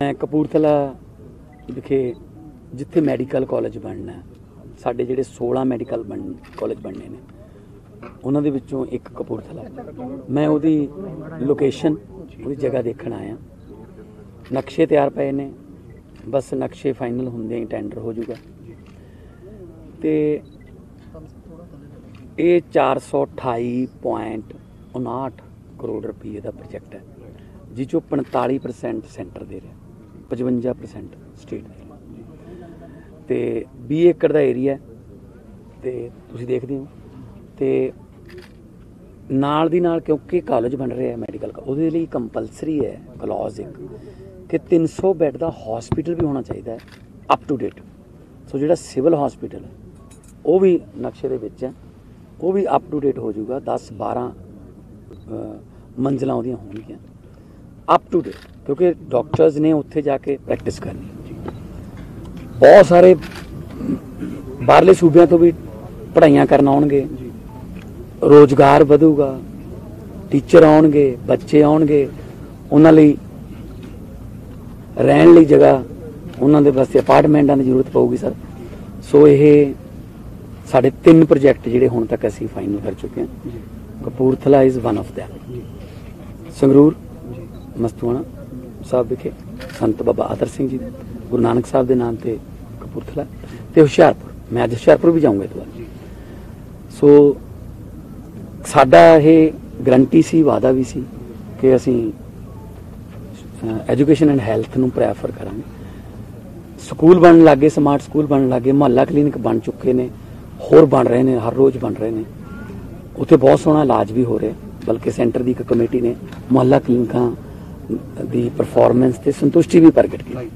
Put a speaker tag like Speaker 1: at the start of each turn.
Speaker 1: ਮੈਂ ਕਪੂਰਥਲਾ ਵਿਖੇ ਜਿੱਥੇ ਮੈਡੀਕਲ ਕਾਲਜ ਬਣਨਾ ਸਾਡੇ ਜਿਹੜੇ 16 ਮੈਡੀਕਲ ਬਣ, ਕਾਲਜ ਬਣਨੇ ਨੇ, ਉਹਨਾਂ ਦੇ ਵਿੱਚੋਂ ਇੱਕ ਕਪੂਰਥਲਾ। ਮੈਂ ਉਹਦੀ ਲੋਕੇਸ਼ਨ ਉਹਦੀ ਜਗ੍ਹਾ ਦੇਖਣ ਆਇਆ। ਨਕਸ਼ੇ ਤਿਆਰ ਪਏ ਨੇ, ਬਸ ਨਕਸ਼ੇ ਫਾਈਨਲ ਹੁੰਦੇ ਹੀ ਟੈਂਡਰ ਹੋ ਜਾਊਗਾ। ਤੇ ਇਹ 428.59 ਕਰੋੜ ਰੁਪਏ ਦਾ ਪ੍ਰੋਜੈਕਟ ਹੈ, ਜਿਸ ਚੋਂ 45% ਸੈਂਟਰ ਦੇ ਰਿਹਾ। 55% ਸਟੇਟ ਦੇ। ਰਿਹਾ ਤੇ 20 ਏਕੜ ਦਾ ਏਰੀਆ ਤੇ ਤੁਸੀਂ ਦੇਖਦੇ ਹੋ। ਤੇ ਨਾਲ ਦੀ ਨਾਲ ਕਿਉਂਕਿ ਕਾਲਜ ਬਣ ਰਿਹਾ ਹੈ ਮੈਡੀਕਲ ਉਹਦੇ ਲਈ ਕੰਪਲਸਰੀ ਹੈ ਕਲੌਜ਼ ਇੱਕ ਕਿ 300 ਬੈੱਡ ਦਾ ਹਸਪੀਟਲ ਵੀ ਹੋਣਾ ਚਾਹੀਦਾ ਹੈ ਅਪ ਟੂ ਡੇਟ ਸੋ ਜਿਹੜਾ ਸਿਵਲ ਹਸਪੀਟਲ ਹੈ ਉਹ ਵੀ ਨਕਸ਼ੇ ਦੇ ਵਿੱਚ ਹੈ ਉਹ ਵੀ ਅਪ ਟੂ ਡੇਟ ਹੋ ਜਾਊਗਾ 10 12 ਅ, ਮੰਜ਼ਲਾਂ ਉਹਦੀਆਂ ਹੋਣਗੀਆਂ। ਅਪ ਟੂ ਡੇਟ ਕਿਉਂਕਿ ਡਾਕਟਰਸ ਨੇ ਉੱਥੇ ਜਾ ਕੇ ਪ੍ਰੈਕਟਿਸ ਕਰਨੀ ਬਹੁਤ ਸਾਰੇ ਬਾਹਰਲੇ ਸੂਬਿਆਂ ਤੋਂ ਵੀ ਪੜ੍ਹਾਈਆਂ ਕਰਨ ਆਉਣਗੇ ਰੋਜ਼ਗਾਰ ਵਧੂਗਾ ਟੀਚਰ ਆਉਣਗੇ ਬੱਚੇ ਆਉਣਗੇ ਉਹਨਾਂ ਲਈ ਰਹਿਣ ਲਈ ਜਗ੍ਹਾ ਉਹਨਾਂ ਦੇ ਵਾਸਤੇ ਅਪਾਰਟਮੈਂਟਾਂ ਦੀ ਜ਼ਰੂਰਤ ਪਊਗੀ ਸਰ ਸੋ ਇਹ ਸਾਡੇ ਤਿੰਨ ਪ੍ਰੋਜੈਕਟ ਜਿਹੜੇ ਹੁਣ ਤੱਕ ਅਸੀਂ ਫਾਈਨਲ ਕਰ ਚੁੱਕੇ ਹਾਂ Kapurthala is one of them Sangrur Mastuana Sahib ਵਿਖੇ, ਸੰਤ ਬਾਬਾ ਆਦਰ ਸਿੰਘ ਜੀ ਗੁਰੂ ਨਾਨਕ ਸਾਹਿਬ ਦੇ ਨਾਮ ਤੇ ਕਪੂਰਥਲਾ ਤੇ ਹੁਸ਼ਿਆਰਪੁਰ। ਮੈਂ ਅੱਜ ਹੁਸ਼ਿਆਰਪੁਰ ਵੀ ਜਾਊਂਗਾ ਇਸ ਵਾਰ ਸੋ ਸਾਡਾ ਇਹ ਗਰੰਟੀ ਸੀ ਵਾਦਾ ਵੀ ਸੀ ਕਿ ਅਸੀਂ ਐਜੂਕੇਸ਼ਨ ਐਂਡ ਹੈਲਥ ਨੂੰ ਪ੍ਰੈਫਰ ਕਰਾਂਗੇ। ਸਕੂਲ ਬਣਨ ਲੱਗੇ ਸਮਾਰਟ ਸਕੂਲ ਬਣਨ ਲੱਗੇ, ਮੁਹੱਲਾ ਕਲੀਨਿਕ ਬਣ ਚੁੱਕੇ ਨੇ, ਹੋਰ ਬਣ ਰਹੇ ਨੇ, ਹਰ ਰੋਜ਼ ਬਣ ਰਹੇ ਨੇ। ਉੱਥੇ ਬਹੁਤ ਸੋਹਣਾ ਇਲਾਜ ਵੀ ਹੋ ਰਿਹਾ, ਬਲਕਿ ਸੈਂਟਰ ਦੀ ਇੱਕ ਕਮੇਟੀ ਨੇ ਮੁਹੱਲਾ ਕਲੀਨਿਕਾਂ ਦੀ ਪਰਫਾਰਮੈਂਸ ਤੇ ਸੰਤੁਸ਼ਟੀ ਵੀ ਪ੍ਰਗਟ ਕੀਤੀ।